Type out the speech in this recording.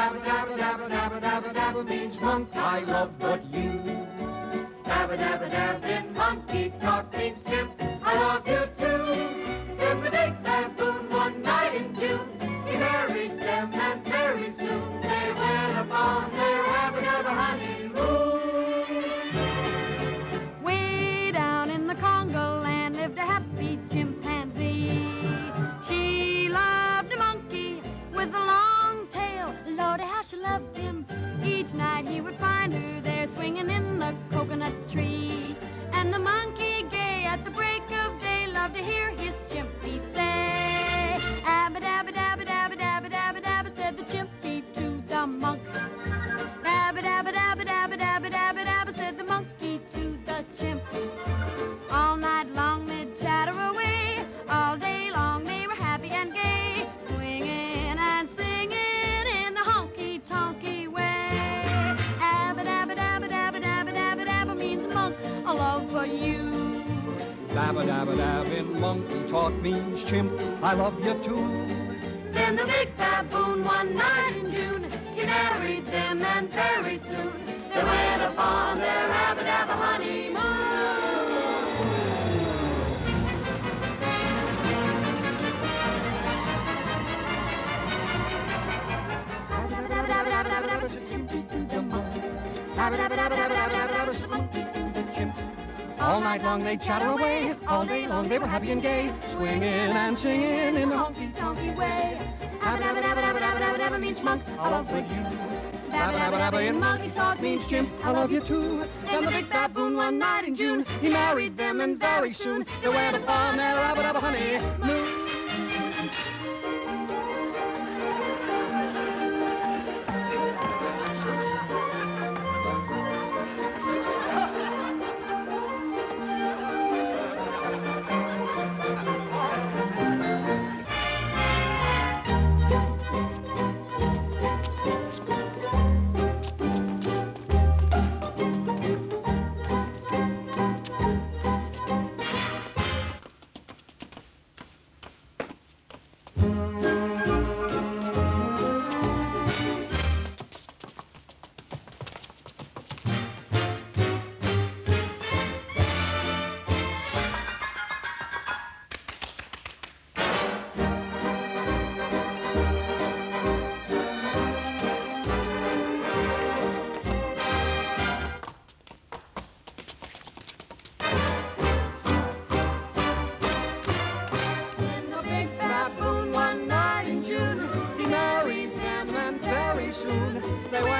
dabba dabba dabba dabba dabba dabba means monk. I love what you. Dabba dabba dabba monkey talk means chimp. She loved him. Each night he would find her there swinging in the coconut tree. And the monkey, gay at the break of day, loved to hear his chimpy say, Abba dabba dabba dabba dabba dabba dabba, said the chimpy to the monk. Dabba dabba dabba dabba dabba dabba dabba, said the monkey to the chimp. Love for you. Dabba dabba dab in monkey talk means chimp. I love you too. Then the big baboon one night in June, he married them and very soon they went upon their abba dabba honeymoon. All night long they chatter away, all day long they were happy and gay, swinging and singing in the honky tonky way. Dabba dabba dabba dabba dabba dabba means monk, I love you. Dabba dabba dabba in monkey talk means chimp, I love you too. Then the big baboon one night in June, he married them and very soon they went upon their dabba dabba. Then soon. They went